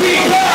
Keep